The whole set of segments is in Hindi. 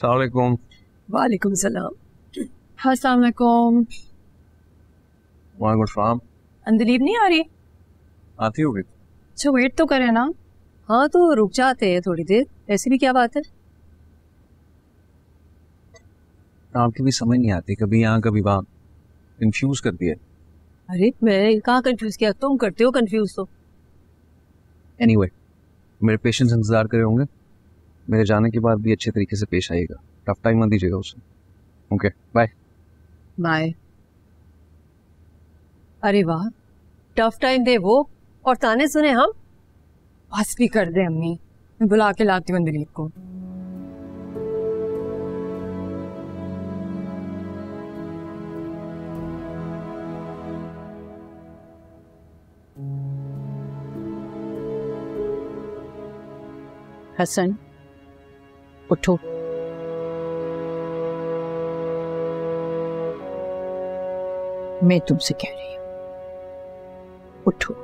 सलामकुम वालेकुम सलाम अस्सलाम वालेकुम वालेकुम सलाम अंदलीब नहीं आ रही? आती होगी। अच्छा वेट तो करे ना। हाँ तो रुक जाते हैं थोड़ी देर। ऐसी भी क्या बात है? आपकी भी समझ नहीं आती कभी यहाँ कभी वहाँ। कंफ्यूज कर दिया अरे मैं कहाँ कंफ्यूज किया? तुम करते हो कंफ्यूज तो। एनीवे anyway, मेरे पेशेंट्स इंतज़ार करे होंगे। मेरे जाने के बाद भी अच्छे तरीके से पेश आएगा। टफ टाइम मत दीजिएगा उसे। ओके बाय बाय अरे वाह टफ टाइम दे वो और ताने सुने हम? बस भी कर दे अम्मी मैं बुला के लाती हूँ अंदलीब को। हसन? उठो। मैं तुमसे कह रही हूँ उठो।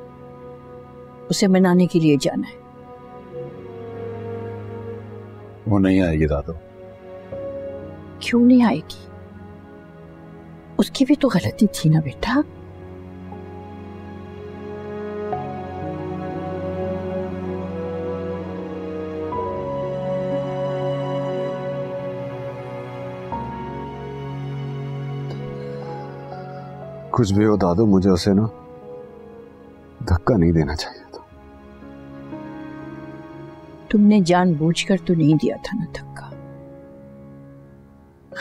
उसे मनाने के लिए जाना है। वो नहीं आएगी दादू। क्यों नहीं आएगी? उसकी भी तो गलती थी ना बेटा। कुछ भी हो दादू मुझे उसे ना धक्का नहीं देना चाहिए था। तुमने जानबूझकर तो नहीं दिया था ना धक्का।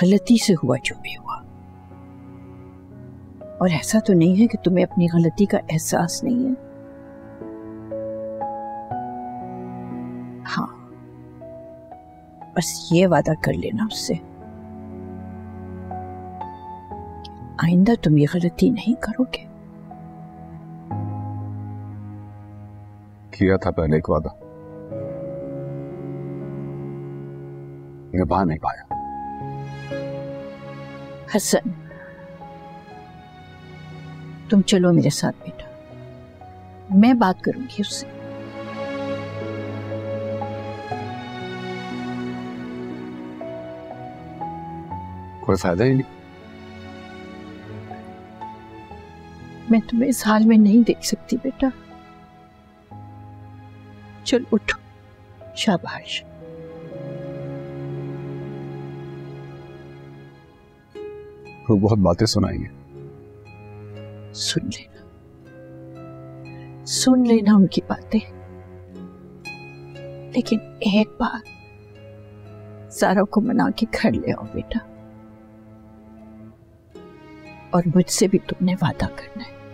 गलती से हुआ जो भी हुआ। और ऐसा तो नहीं है कि तुम्हें अपनी गलती का एहसास नहीं है। हाँ बस ये वादा कर लेना उससे। आइंदा तुम ये गलती नहीं करोगे। किया था पहले एक वादा। निभा नहीं पाया। हसन तुम चलो मेरे साथ बेटा। मैं बात करूँगी उससे। कोई फ़ायदा ही नहीं। मैं तुम्हें इस हाल में नहीं देख सकती बेटा। चल उठो शाबाश। वो बहुत बातें सुनाएँगे। सुन लेना। सुन लेना उनकी बातें। लेकिन एक बार सारा को मना के घर ले आओ बेटा। और मुझसे भी तुमने वादा करना है।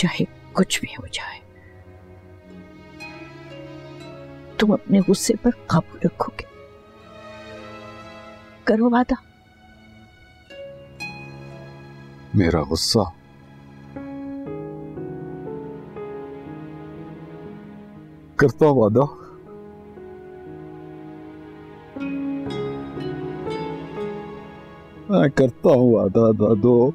चाहे कुछ भी हो जाए। तुम अपने गुस्से पर काबू रखोगे। करो वादा। मेरा गुस्सा। करता वादा। मैं करता हूँ वादा, दादो।